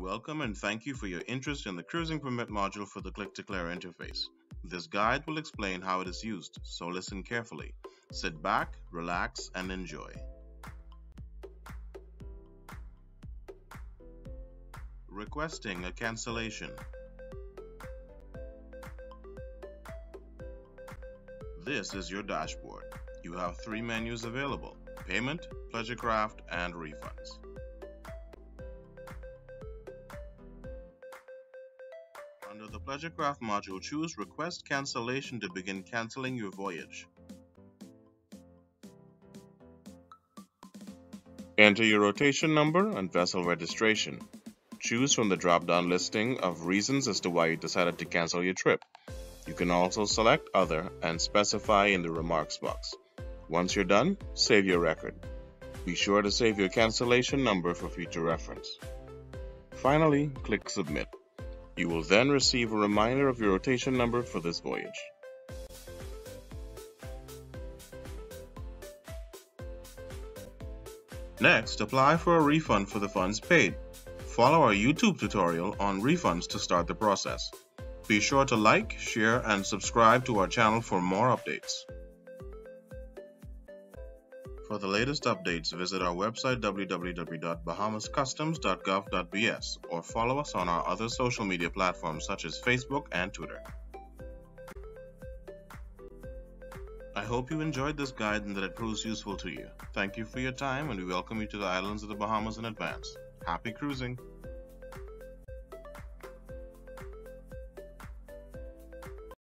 Welcome and thank you for your interest in the Cruising Permit module for the Click to Clear interface. This guide will explain how it is used, so listen carefully. Sit back, relax, and enjoy. Requesting a cancellation. This is your dashboard. You have three menus available, Payment, Pleasurecraft, and Refunds. Under the Pleasurecraft module, choose Request Cancellation to begin canceling your voyage. Enter your rotation number and vessel registration. Choose from the drop-down listing of reasons as to why you decided to cancel your trip. You can also select Other and specify in the remarks box. Once you're done, save your record. Be sure to save your cancellation number for future reference. Finally, click Submit. You will then receive a reminder of your rotation number for this voyage. Next, apply for a refund for the funds paid. Follow our YouTube tutorial on refunds to start the process. Be sure to like, share, and subscribe to our channel for more updates. For the latest updates, visit our website www.bahamascustoms.gov.bs or follow us on our other social media platforms such as Facebook and Twitter. I hope you enjoyed this guide and that it proves useful to you. Thank you for your time and we welcome you to the islands of the Bahamas in advance. Happy cruising!